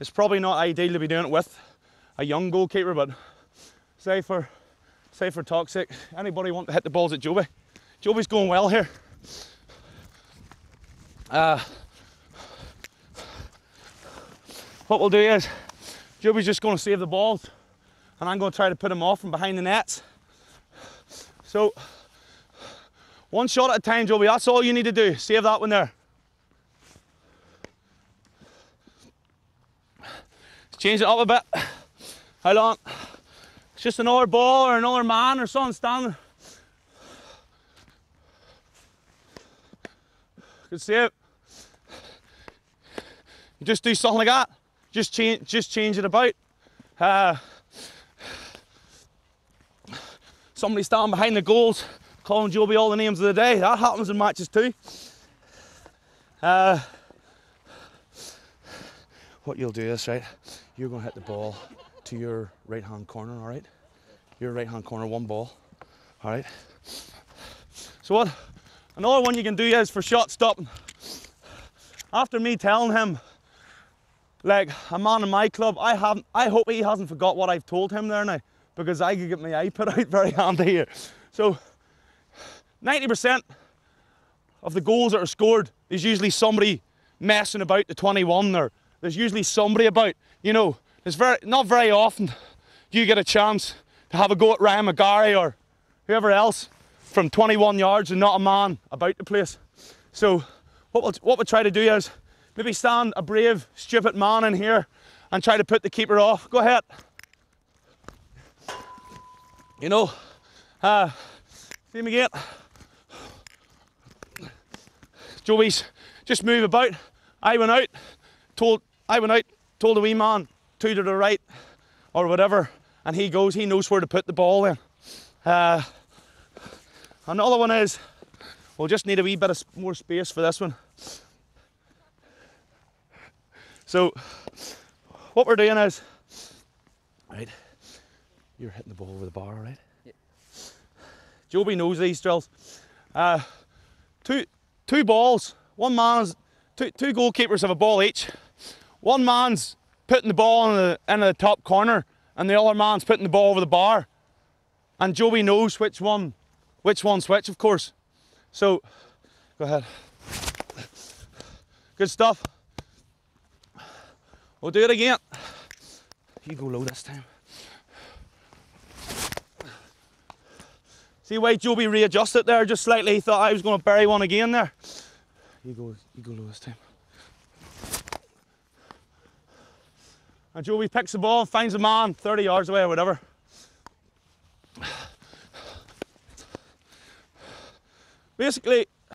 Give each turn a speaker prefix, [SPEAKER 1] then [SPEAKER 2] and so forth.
[SPEAKER 1] it's probably not ideal to be doing it with a young goalkeeper, but say for say for toxic, anybody want to hit the balls at Joby? Joby's going well here. Uh, what we'll do is Joby's just going to save the balls and I'm going to try to put him off from behind the nets. So, one shot at a time, Joby, that's all you need to do. Save that one there. Change it up a bit. Hold on. It's just another ball or another man or something standing. Good save. You just do something like that. Just change, just change it about. Uh, somebody standing behind the goals, calling Joby all the names of the day. That happens in matches too. Uh, what you'll do is, right, you're going to hit the ball to your right hand corner, all right? Your right hand corner, one ball, all right? So, what another one you can do is for shot stopping. After me telling him like a man in my club, I haven't. I hope he hasn't forgot what I've told him there now, because I could get my eye put out very handy here. So, 90% of the goals that are scored is usually somebody messing about the 21 there. There's usually somebody about. You know, it's very not very often you get a chance to have a go at Ryan McGarry or whoever else from 21 yards and not a man about the place. So, what we'll, what we'll try to do is Maybe stand a brave, stupid man in here and try to put the keeper off. Go ahead. You know, uh, see him again. Joey's just move about. I went out, told I went out, told the wee man two to the right or whatever, and he goes. He knows where to put the ball in. Uh, another one is we'll just need a wee bit of more space for this one. So what we're doing is, right, you're hitting the ball over the bar, right? Yeah. Joby knows these drills. Uh, two, two balls, one man's, two, two goalkeepers have a ball each. One man's putting the ball in the, in the top corner and the other man's putting the ball over the bar. And Joby knows which one, which one's which, of course. So, go ahead. Good stuff. We'll do it again. You go low this time. See why Joby readjusted there just slightly. He thought I was going to bury one again there. You go, you go low this time. And Joby picks the ball, finds a man 30 yards away or whatever. Basically,